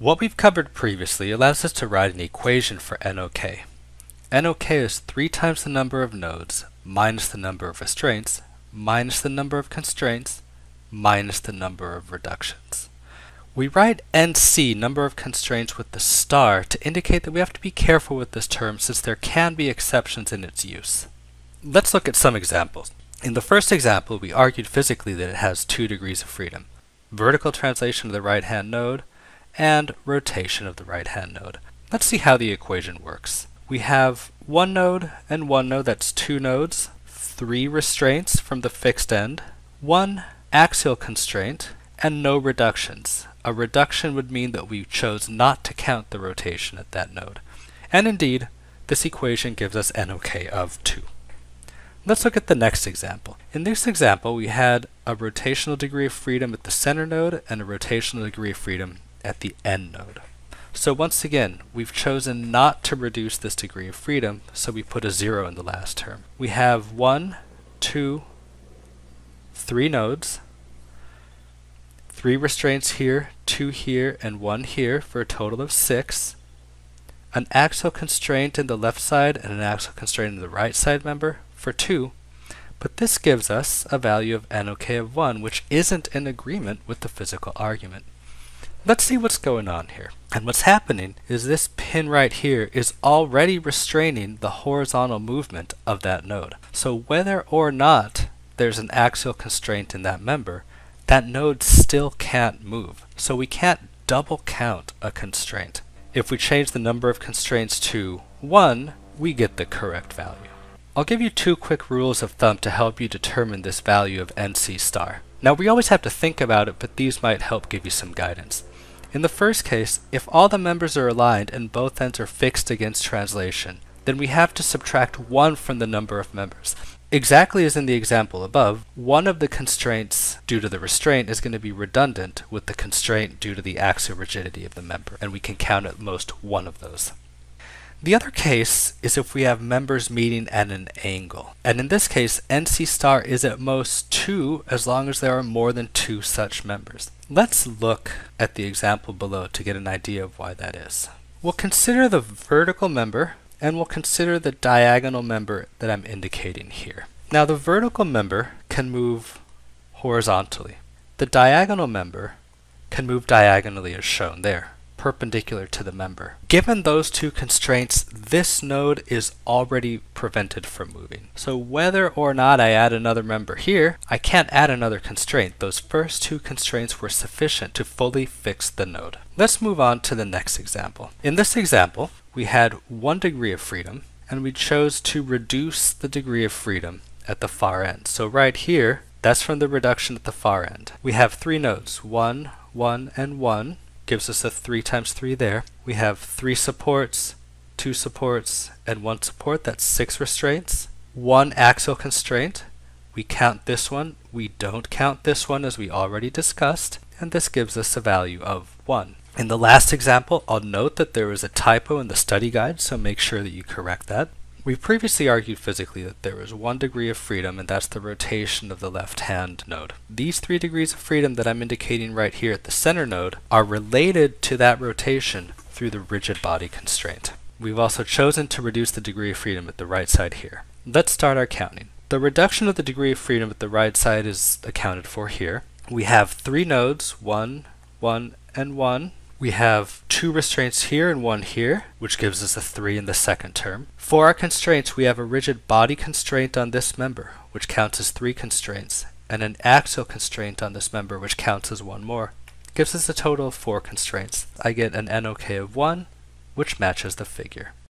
What we've covered previously allows us to write an equation for NOK. NOK is 3 times the number of nodes minus the number of restraints minus the number of constraints minus the number of reductions. We write NC, number of constraints, with the star to indicate that we have to be careful with this term since there can be exceptions in its use. Let's look at some examples. In the first example, we argued physically that it has two degrees of freedom. Vertical translation of the right-hand node and rotation of the right-hand node. Let's see how the equation works. We have one node and one node, that's two nodes, three restraints from the fixed end, one axial constraint, and no reductions. A reduction would mean that we chose not to count the rotation at that node. And indeed, this equation gives us NOK of 2. Let's look at the next example. In this example, we had a rotational degree of freedom at the center node and a rotational degree of freedom at the end node. So once again, we've chosen not to reduce this degree of freedom, so we put a zero in the last term. We have one, two, three nodes, three restraints here, two here, and one here for a total of six, an axial constraint in the left side and an axial constraint in the right side member for 2, but this gives us a value of NOK of 1, which isn't in agreement with the physical argument. Let's see what's going on here. And what's happening is this pin right here is already restraining the horizontal movement of that node. So whether or not there's an axial constraint in that member, that node still can't move. So we can't double count a constraint. If we change the number of constraints to 1, we get the correct value. I'll give you two quick rules of thumb to help you determine this value of NC star. Now we always have to think about it, but these might help give you some guidance. In the first case, if all the members are aligned and both ends are fixed against translation, then we have to subtract 1 from the number of members. Exactly as in the example above, one of the constraints due to the restraint is going to be redundant with the constraint due to the axial rigidity of the member, and we can count at most one of those. The other case is if we have members meeting at an angle. And in this case, NC star is at most 2 as long as there are more than two such members. Let's look at the example below to get an idea of why that is. We'll consider the vertical member and we'll consider the diagonal member that I'm indicating here. Now the vertical member can move horizontally. The diagonal member can move diagonally as shown there perpendicular to the member. Given those two constraints, this node is already prevented from moving. So whether or not I add another member here, I can't add another constraint. Those first two constraints were sufficient to fully fix the node. Let's move on to the next example. In this example, we had one degree of freedom, and we chose to reduce the degree of freedom at the far end. So right here, that's from the reduction at the far end. We have three nodes, 1, 1, and 1 gives us a 3 times 3 there. We have 3 supports, 2 supports, and 1 support. That's 6 restraints. 1 axial constraint. We count this one. We don't count this one as we already discussed. And this gives us a value of 1. In the last example, I'll note that there was a typo in the study guide, so make sure that you correct that. We previously argued physically that there is one degree of freedom, and that's the rotation of the left-hand node. These three degrees of freedom that I'm indicating right here at the center node are related to that rotation through the rigid body constraint. We've also chosen to reduce the degree of freedom at the right side here. Let's start our counting. The reduction of the degree of freedom at the right side is accounted for here. We have three nodes, 1, 1, and 1. We have two restraints here and one here, which gives us a 3 in the second term. For our constraints, we have a rigid body constraint on this member, which counts as 3 constraints, and an axial constraint on this member, which counts as one more. Gives us a total of 4 constraints. I get an NOK of 1, which matches the figure.